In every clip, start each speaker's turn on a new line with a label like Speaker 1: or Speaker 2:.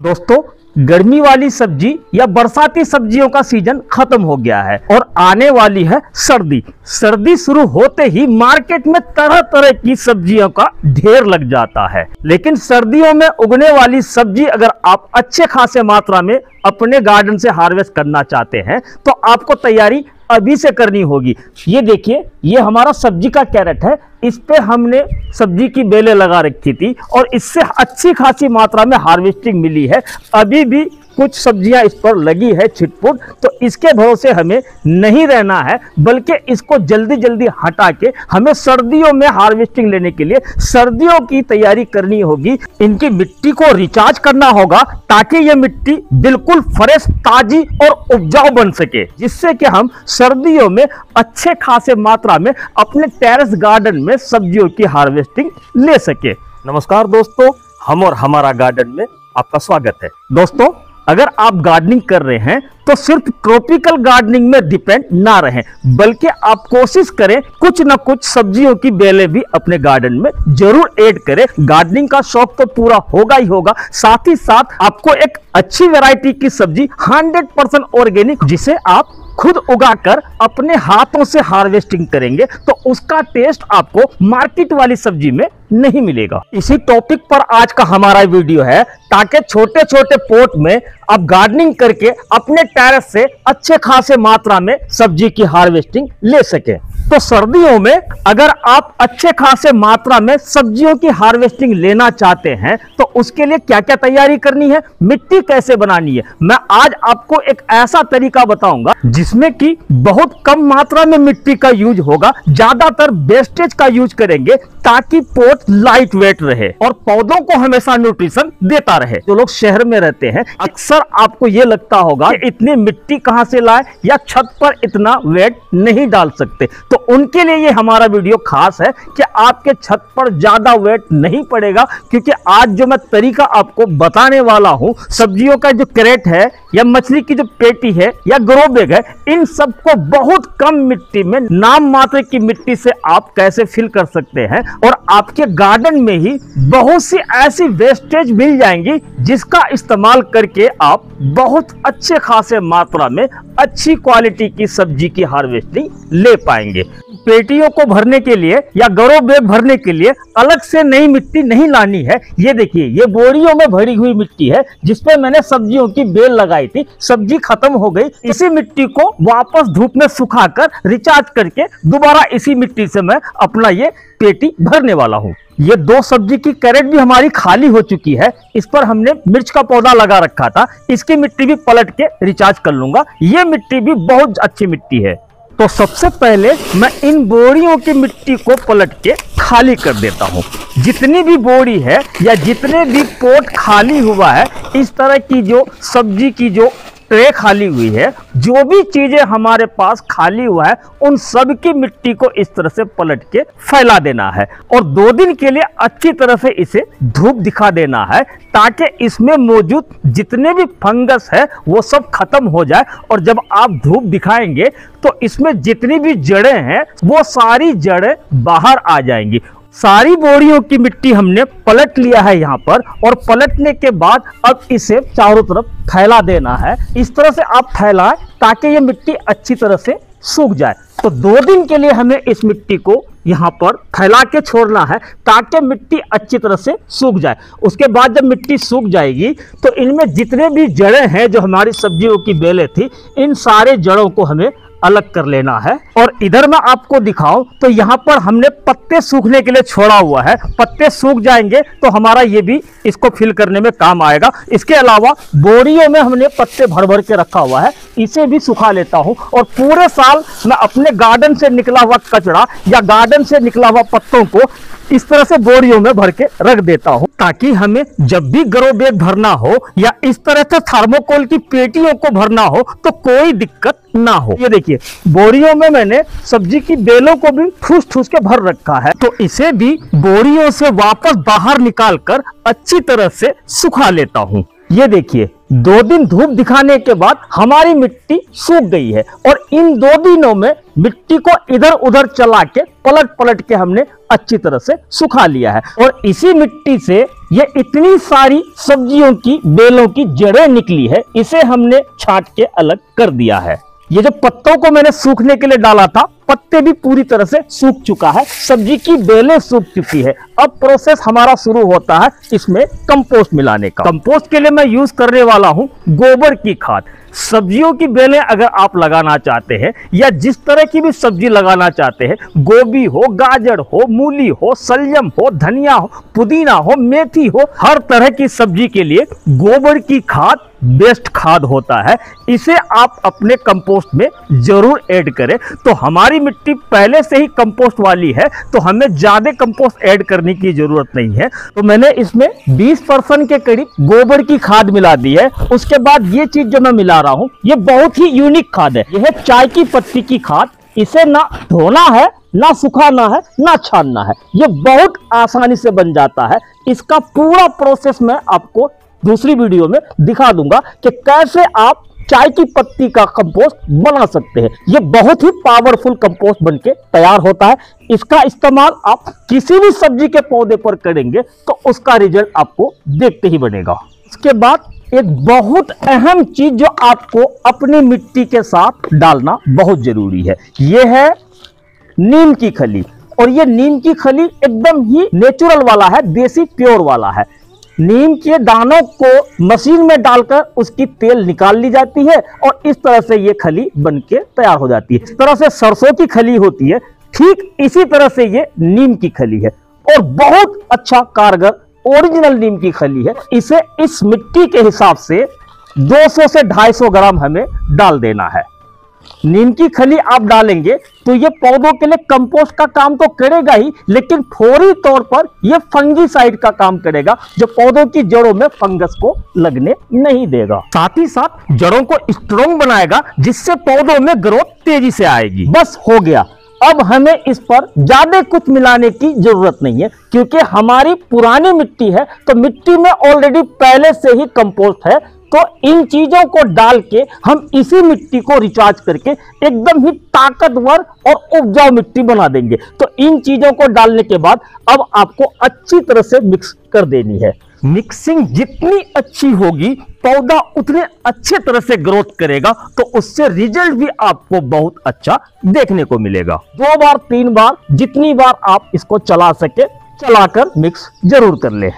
Speaker 1: दोस्तों, गर्मी वाली सब्ज़ी या बरसाती सब्जियों का सीज़न खत्म हो गया है और आने वाली है सर्दी। सर्दी शुरू होते ही मार्केट में तरह तरह की सब्जियों का ढेर लग जाता है। लेकिन सर्दियों में उगने वाली सब्ज़ी अगर आप अच्छे खासे मात्रा में अपने गार्डन से हार्वेस्ट करना चाहते हैं तो आपको तैयारी अभी से करनी होगी। ये देखिए, ये हमारा सब्ज़ी का कैरेट है। इस पे हमने सब्ज़ी की बेलें लगा रखी थी और इससे अच्छी खासी मात्रा में हार्वेस्टिंग मिली है। अभी भी कुछ सब्ज़ियाँ इस पर लगी है छिटपुट तो इसके भरोसे हमें नहीं रहना है बल्कि इसको जल्दी जल्दी हटा के हमें सर्दियों में हार्वेस्टिंग लेने के लिए सर्दियों की तैयारी करनी होगी। इनकी मिट्टी को रिचार्ज करना होगा ताकि ये मिट्टी बिल्कुल फ्रेश ताजी और उपजाऊ बन सके जिससे कि हम सर्दियों में अच्छे खासे मात्रा में अपने टेरेस गार्डन में सब्जियों की हार्वेस्टिंग ले सके। नमस्कार दोस्तों हम और हमारा गार्डन में आपका स्वागत है। दोस्तों अगर आप गार्डनिंग कर रहे हैं तो सिर्फ़ ट्रॉपिकल गार्डनिंग में डिपेंड ना रहें, बल्कि आप कोशिश करें कुछ ना कुछ सब्जियों की बेलें भी अपने गार्डन में ज़रूर ऐड करें। गार्डनिंग का शौक तो पूरा होगा ही होगा। साथ ही साथ आपको एक अच्छी वैरायटी की सब्ज़ी 100 परसेंट ऑर्गेनिक जिसे आप खुद उगाकर अपने हाथों से हार्वेस्टिंग करेंगे तो उसका टेस्ट आपको मार्केट वाली सब्ज़ी में नहीं मिलेगा। इसी टॉपिक पर आज का हमारा वीडियो है, ताकि छोटे छोटे पोट में आप गार्डनिंग करके अपने टेरेस से अच्छे खासे मात्रा में सब्ज़ी की हार्वेस्टिंग ले सके। तो सर्दियों में अगर आप अच्छे खासे मात्रा में सब्जियों की हार्वेस्टिंग लेना चाहते हैं तो उसके लिए क्या क्या तैयारी करनी है, मिट्टी कैसे बनानी है? मैं आज आपको एक ऐसा तरीका बताऊँगा, जिसमें कि बहुत कम मात्रा में मिट्टी का यूज़ होगा, ज़्यादातर वेस्टेज का यूज़ करेंगे ताकि पोट लाइट वेट रहे और पौधों को हमेशा न्यूट्रिशन देता रहे। जो लोग शहर में रहते हैं, अक्सर आपको ये लगता होगा कि इतनी मिट्टी कहाँ से लाए या छत पर इतना वेट नहीं डाल सकते। तो उनके लिए ये हमारा वीडियो खास है कि आपके छत पर ज़्यादा वेट नहीं पड़ेगा, क्योंकि आज जो मैं तरीका आपको बताने वाला हूँ, सब्जियों का जो क्रेट है या मछली की जो पेटी है या ग्रो बैग है, इन सबको बहुत कम मिट्टी में, नाम मात्र की मिट्टी से आप कैसे फिल कर सकते हैं। और आपके गार्डन में ही बहुत सी ऐसी वेस्टेज मिल जाएँगी जिसका इस्तेमाल करके आप बहुत अच्छे खासे मात्रा में अच्छी क्वालिटी की सब्ज़ी की हार्वेस्टिंग ले पाएँगे। पेटियों को भरने के लिए या गरो बैग भरने के लिए अलग से नई मिट्टी नहीं लानी है। ये देखिए, ये बोरियों में भरी हुई मिट्टी है जिसपे मैंने सब्जियों की बेल लगाई थी। सब्ज़ी खत्म हो गई। इसी मिट्टी को वापस धूप में सुखाकर रिचार्ज करके दोबारा इसी मिट्टी से मैं अपना ये पेटी भरने वाला हूँ। ये दो सब्ज़ी की कैरेट भी हमारी खाली हो चुकी है। इस पर हमने मिर्च का पौधा लगा रखा था। इसकी मिट्टी भी पलट के रिचार्ज कर लूँगा। ये मिट्टी भी बहुत अच्छी मिट्टी है। तो सबसे पहले मैं इन बोरियों की मिट्टी को पलट के खाली कर देता हूँ। जितनी भी बोरी है या जितने भी पोट खाली हुआ है, इस तरह की जो सब्ज़ी की जो ट्रे खाली हुई है, जो भी चीज़ें हमारे पास खाली हुआ है, उन सब की मिट्टी को इस तरह से पलट के फैला देना है और दो दिन के लिए अच्छी तरह से इसे धूप दिखा देना है ताकि इसमें मौजूद जितने भी फंगस है, वो सब खत्म हो जाए और जब आप धूप दिखाएँगे तो इसमें जितनी भी जड़ें हैं, वो सारी जड़ें बाहर आ जाएँगी। सारी बोरियों की मिट्टी हमने पलट लिया है यहाँ पर और पलटने के बाद अब इसे चारों तरफ़ फैला देना है। इस तरह से आप फैलाएँ ताकि ये मिट्टी अच्छी तरह से सूख जाए। तो दो दिन के लिए हमें इस मिट्टी को यहाँ पर फैला के छोड़ना है ताकि मिट्टी अच्छी तरह से सूख जाए। उसके बाद जब मिट्टी सूख जाएगी तो इनमें जितने भी जड़ें हैं जो हमारी सब्जियों की बेलें थी, इन सारे जड़ों को हमें अलग कर लेना है। और इधर मैं आपको दिखाऊँ तो यहाँ पर हमने पत्ते सूखने के लिए छोड़ा हुआ है। पत्ते सूख जाएँगे तो हमारा ये भी इसको फिल करने में काम आएगा। इसके अलावा बोरियों में हमने पत्ते भर भर के रखा हुआ है। इसे भी सुखा लेता हूँ। और पूरे साल मैं अपने गार्डन से निकला हुआ कचरा या गार्डन से निकला हुआ पत्तों को इस तरह से बोरियों में भर के रख देता हूँ, ताकि हमें जब भी ग्रो बैग भरना हो या इस तरह से थर्मोकोल की पेटियों को भरना हो तो कोई दिक्कत ना हो। ये देखिए, बोरियों में मैंने सब्ज़ी की बेलों को भी ठूस ठूस के भर रखा है तो इसे भी बोरियों से वापस बाहर निकाल कर अच्छी तरह से सुखा लेता हूँ। ये देखिए, दो दिन धूप दिखाने के बाद हमारी मिट्टी सूख गई है, और इन दो दिनों में मिट्टी को इधर उधर चला के पलट पलट के हमने अच्छी तरह से सुखा लिया है। और इसी मिट्टी से ये इतनी सारी सब्जियों की, बेलों की जड़ें निकली है, इसे हमने छाट के अलग कर दिया है। ये जो पत्तों को मैंने सूखने के लिए डाला था पत्ते भी पूरी तरह से सूख चुका है, सब्ज़ी की बेलें सूख चुकी है। अब प्रोसेस हमारा शुरू होता है इसमें कंपोस्ट मिलाने का। कंपोस्ट के लिए मैं यूज़ करने वाला हूँ गोबर की खाद। सब्जियों की बेलें अगर आप लगाना चाहते हैं, या जिस तरह की भी सब्ज़ी लगाना चाहते हैं, गोभी हो, गाजर हो, मूली हो, सलजम हो, धनिया हो, पुदीना हो, मेथी हो, हर तरह की सब्ज़ी के लिए गोबर की खाद बेस्ट खाद होता है। इसे आप अपने कंपोस्ट में ज़रूर ऐड करें। तो हमारी मिट्टी पहले से ही कंपोस्ट वाली है तो हमें ज़्यादा कंपोस्ट ऐड करने की ज़रूरत नहीं है। तो मैंने इसमें 20 परसेंट के करीब गोबर की खाद मिला दी है। उसके बाद ये चीज़ जो मैं मिला रहा हूँ, ये बहुत ही यूनिक खाद है। यह चाय की पत्ती की खाद, इसे ना धोना है, ना सुखाना है, ना छानना है। ये बहुत आसानी से बन जाता है। इसका पूरा प्रोसेस मैं आपको दूसरी वीडियो में दिखा दूँगा कि कैसे आप चाय की पत्ती का कंपोस्ट बना सकते हैं। ये बहुत ही पावरफुल कंपोस्ट बनके तैयार होता है। इसका इस्तेमाल आप किसी भी सब्ज़ी के पौधे पर करेंगे तो उसका रिज़ल्ट आपको देखते ही बनेगा। इसके बाद एक बहुत अहम चीज़ जो आपको अपनी मिट्टी के साथ डालना बहुत ज़रूरी है। यह है नीम की खली। और ये नीम की खली एकदम ही नेचुरल वाला है, देसी प्योर वाला है। नीम के दानों को मशीन में डालकर उसकी तेल निकाल ली जाती है और इस तरह से ये खली बन के तैयार हो जाती है। इस तरह से सरसों की खली होती है, ठीक इसी तरह से ये नीम की खली है। और बहुत अच्छा कारगर ओरिजिनल नीम की खली है। इसे इस मिट्टी के हिसाब से 200 से 250 ग्राम हमें डाल देना है। नीम की खली आप डालेंगे तो ये पौधों के लिए कंपोस्ट का काम तो करेगा ही, लेकिन फौरी तौर पर ये फंगीसाइड का काम करेगा, जो पौधों की जड़ों में फंगस को लगने नहीं देगा। साथ ही साथ जड़ों को स्ट्रोंग बनाएगा, जिससे पौधों में ग्रोथ तेज़ी से आएगी। बस हो गया। अब हमें इस पर ज़्यादा कुछ मिलाने की ज़रूरत नहीं है, क्योंकि हमारी पुरानी मिट्टी है तो मिट्टी में ऑलरेडी पहले से ही कंपोस्ट है तो इन चीज़ों को डाल के हम इसी मिट्टी को रिचार्ज करके एकदम ही ताकतवर और उपजाऊ मिट्टी बना देंगे। तो इन चीज़ों को डालने के बाद अब आपको अच्छी तरह से मिक्स कर देनी है। मिक्सिंग जितनी अच्छी होगी, पौधा उतने अच्छे तरह से ग्रोथ करेगा तो उससे रिज़ल्ट भी आपको बहुत अच्छा देखने को मिलेगा। दो बार, तीन बार, जितनी बार आप इसको चला सके, चलाकर मिक्स ज़रूर कर ले।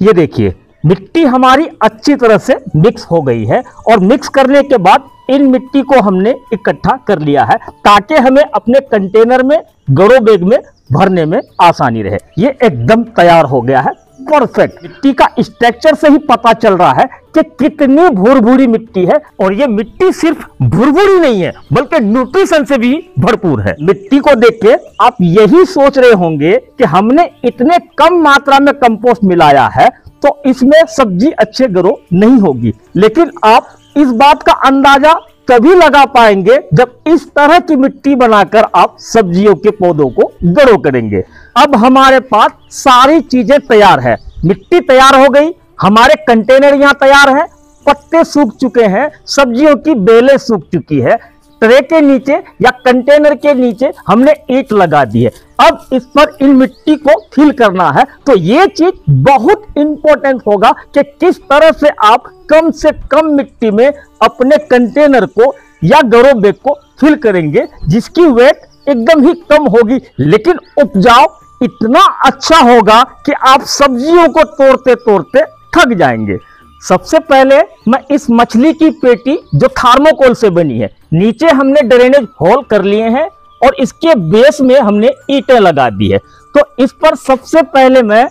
Speaker 1: ये देखिए मिट्टी हमारी अच्छी तरह से मिक्स हो गई है और मिक्स करने के बाद इन मिट्टी को हमने इकट्ठा कर लिया है ताकि हमें अपने कंटेनर में, गड़ो बैग में भरने में आसानी रहे। ये एकदम तैयार हो गया है। परफेक्ट मिट्टी का स्ट्रक्चर से ही पता चल रहा है कि कितनी भूरभूरी मिट्टी है और ये मिट्टी सिर्फ़ भूरभूरी नहीं है, बल्कि न्यूट्रिशन से भी भरपूर है। मिट्टी को देख के आप यही सोच रहे होंगे कि हमने इतने कम मात्रा में कंपोस्ट मिलाया है तो इसमें सब्ज़ी अच्छे ग्रो नहीं होगी। लेकिन आप इस बात का अंदाज़ा तभी लगा पाएँगे जब इस तरह की मिट्टी बनाकर आप सब्जियों के पौधों को ग्रो करेंगे। अब हमारे पास सारी चीज़ें तैयार है। मिट्टी तैयार हो गई, हमारे कंटेनर यहाँ तैयार है, पत्ते सूख चुके हैं, सब्जियों की बेलें सूख चुकी है। ट्रे के नीचे या कंटेनर के नीचे हमने ईट लगा दी है। अब इस पर इन मिट्टी को फिल करना है। तो ये चीज़ बहुत इंपॉर्टेंट होगा कि किस तरह से आप कम से कम मिट्टी में अपने कंटेनर को या गरो बैग को फिल करेंगे, जिसकी वेट एकदम ही कम होगी। लेकिन उपजाऊ इतना अच्छा होगा कि आप सब्जियों को तोड़ते तोड़ते थक जाएँगे। सबसे पहले मैं इस मछली की पेटी जो थार्मोकोल से बनी है, नीचे हमने ड्रेनेज होल कर लिए हैं और इसके बेस में हमने ईटें लगा दी है। तो इस पर सबसे पहले मैं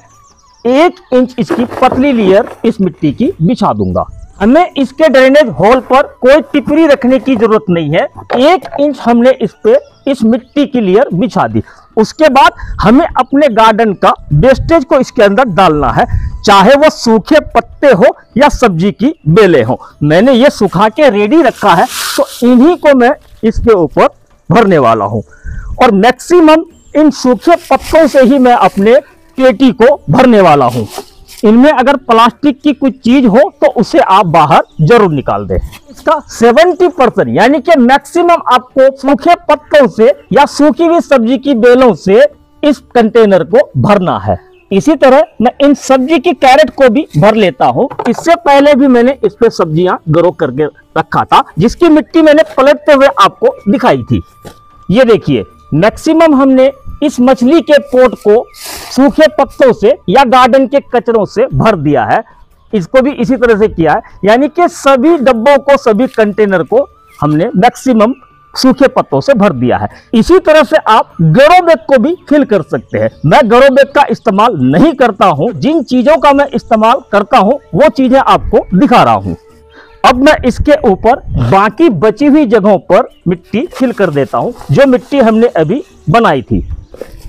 Speaker 1: एक इंच इसकी पतली लेयर इस मिट्टी की बिछा दूँगा। हमें इसके ड्रेनेज होल पर कोई टिपरी रखने की ज़रूरत नहीं है। एक इंच हमने इस पे इस मिट्टी की लेयर बिछा दी। उसके बाद हमें अपने गार्डन का वेस्टेज को इसके अंदर डालना है, चाहे वो सूखे पत्ते हो या सब्ज़ी की बेले हो। मैंने ये सुखा के रेडी रखा है तो इन्हीं को मैं इसके ऊपर भरने वाला हूँ। और मैक्सिमम इन सूखे पत्तों से ही मैं अपने पेटी को भरने वाला हूँ। इनमें अगर प्लास्टिक की कुछ चीज़ हो तो उसे आप बाहर ज़रूर निकाल दें। इसका 70 परसेंट, यानी कि मैक्सिमम आपको सूखे पत्तों से या सूखी हुई सब्ज़ी की बेलों से इस कंटेनर को भरना है। इसी तरह मैं इन सब्ज़ी की कैरेट को भी भर लेता हूँ। इससे पहले भी मैंने इस पे सब्ज़ियाँ ग्रो करके रखा था, जिसकी मिट्टी मैंने पलटते हुए आपको दिखाई थी। ये देखिए, मैक्सिमम हमने इस मछली के पोट को सूखे पत्तों से या गार्डन के कचरों से भर दिया है। इसको भी इसी तरह से किया है। यानी कि सभी डब्बों को, सभी कंटेनर को हमने मैक्सिमम सूखे पत्तों से भर दिया है। इसी तरह से आप गरो बैग को भी फिल कर सकते हैं। मैं गरो बैग का इस्तेमाल नहीं करता हूँ। जिन चीज़ों का मैं इस्तेमाल करता हूँ, वो चीज़ें आपको दिखा रहा हूँ। अब मैं इसके ऊपर बाकी बची हुई जगहों पर मिट्टी फिल कर देता हूँ, जो मिट्टी हमने अभी बनाई थी।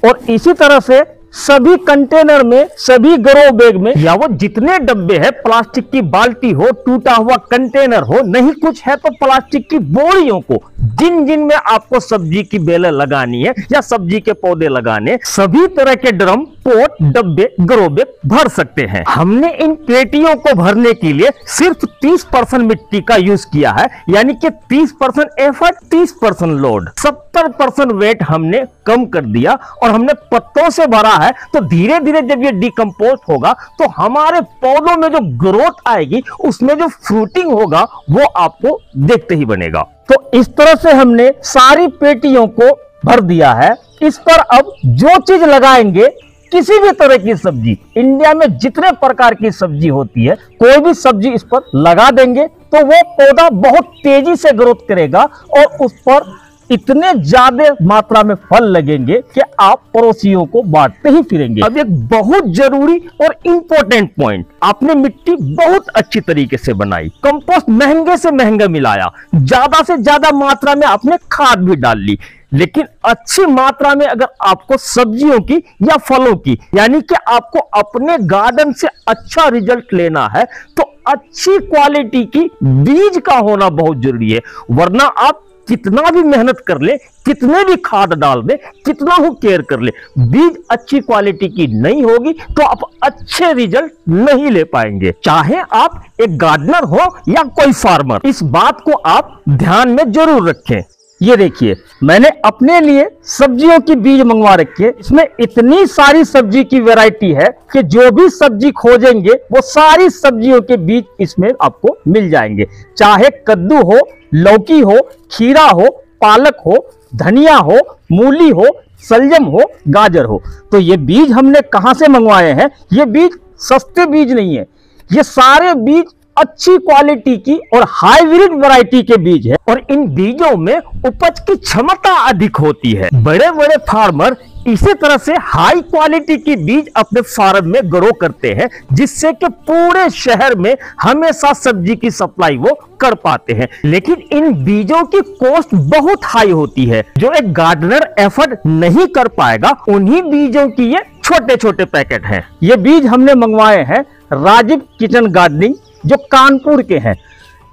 Speaker 1: और इसी तरह से सभी कंटेनर में, सभी ग्रो बैग में, या वो जितने डब्बे हैं, प्लास्टिक की बाल्टी हो, टूटा हुआ कंटेनर हो, नहीं कुछ है तो प्लास्टिक की बोरियों को, जिन जिन में आपको सब्ज़ी की बेलें लगानी है या सब्ज़ी के पौधे लगाने, सभी तरह के ड्रम पोट डब्बे ग्रो बैग भर सकते हैं। हमने इन पेटियों को भरने के लिए सिर्फ़ 30 परसेंट मिट्टी का यूज़ किया है, यानी कि 30 percent effort 30 percent load. 70 percent weight हमने कम कर दिया और हमने पत्तों से भरा है तो धीरे धीरे जब ये डिकम्पोज होगा तो हमारे पौधों में जो ग्रोथ आएगी, उसमें जो फ्रूटिंग होगा, वो आपको देखते ही बनेगा। तो इस तरह से हमने सारी पेटियों को भर दिया है। इस पर अब जो चीज़ लगाएँगे किसी भी तरह की सब्ज़ी इंडिया में जितने प्रकार की सब्ज़ी होती है, कोई भी सब्ज़ी इस पर लगा देंगे तो वो पौधा बहुत तेज़ी से ग्रोथ करेगा और उस पर इतने ज़्यादा मात्रा में फल लगेंगे कि आप पड़ोसियों को बांटते ही फिरेंगे। अब एक बहुत ज़रूरी और इंपॉर्टेंट पॉइंट आपने मिट्टी बहुत अच्छी तरीके से बनाई कंपोस्ट महँगे से महँगा मिलाया, ज़्यादा से ज़्यादा मात्रा में आपने खाद भी डाल ली। लेकिन अच्छी मात्रा में अगर आपको सब्जियों की या फलों की, यानी कि आपको अपने गार्डन से अच्छा रिज़ल्ट लेना है तो अच्छी क्वालिटी की बीज का होना बहुत ज़रूरी है। वरना आप कितना भी मेहनत कर ले, कितने भी खाद डाल दे, कितना हो केयर कर ले, बीज अच्छी क्वालिटी की नहीं होगी तो आप अच्छे रिज़ल्ट नहीं ले पाएँगे। चाहे आप एक गार्डनर हो या कोई फार्मर इस बात को आप ध्यान में ज़रूर रखें। ये देखिए, मैंने अपने लिए सब्जियों की बीज मंगवा रखी है। इसमें इतनी सारी सब्ज़ी की वैरायटी है कि जो भी सब्ज़ी खोजेंगे, वो सारी सब्जियों के बीज इसमें आपको मिल जाएँगे। चाहे कद्दू हो, लौकी हो, खीरा हो, पालक हो, धनिया हो, मूली हो, सलजम हो, गाजर हो। तो ये बीज हमने कहाँ से मंगवाए हैं? ये बीज सस्ते बीज नहीं है। ये सारे बीज अच्छी क्वालिटी की और हाईब्रिड वैरायटी के बीज है और इन बीजों में उपज की क्षमता अधिक होती है। बड़े बड़े फार्मर इसी तरह से हाई क्वालिटी की बीज अपने फार्म में ग्रो करते हैं, जिससे कि पूरे शहर में हमेशा सब्ज़ी की सप्लाई वो कर पाते हैं। लेकिन इन बीजों की कॉस्ट बहुत हाई होती है। जो एक गार्डनर एफर्ट नहीं कर पाएगा, उन्हीं बीजों की ये छोटे छोटे पैकेट हैं। ये बीज हमने मंगवाए हैं राजीव किचन गार्डनिंग जो कानपुर के हैं।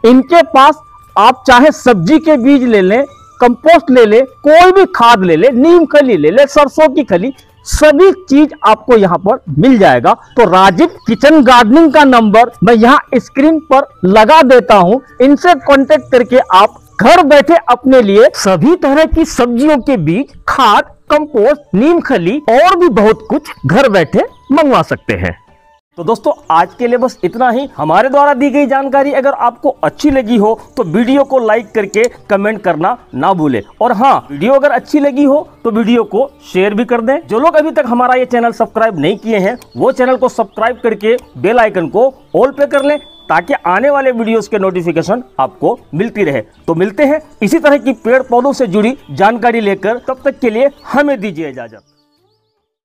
Speaker 1: इनके पास आप चाहे सब्ज़ी के बीज ले लें, कंपोस्ट ले ले, कोई भी खाद ले ले, नीम खली ले ले, सरसों की खली, सभी चीज़ आपको यहाँ पर मिल जाएगा। तो राजीव किचन गार्डनिंग का नंबर मैं यहाँ स्क्रीन पर लगा देता हूँ। इनसे कांटेक्ट करके आप घर बैठे अपने लिए सभी तरह की सब्जियों के बीज, खाद, कंपोस्ट, नीम खली और भी बहुत कुछ घर बैठे मंगवा सकते हैं। तो दोस्तों, आज के लिए बस इतना ही। हमारे द्वारा दी गई जानकारी अगर आपको अच्छी लगी हो तो वीडियो को लाइक करके कमेंट करना ना भूले। और हाँ वीडियो अगर अच्छी लगी हो तो वीडियो को शेयर भी कर दें। जो लोग अभी तक हमारा ये चैनल सब्सक्राइब नहीं किए हैं, वो चैनल को सब्सक्राइब करके बेल आइकन को ऑल पे कर लें, ताकि आने वाले वीडियोस के नोटिफिकेशन आपको मिलती रहे। तो मिलते हैं। इसी तरह की पेड़ पौधों से जुड़ी जानकारी लेकर तब तक के लिए हमें दीजिए इजाज़त।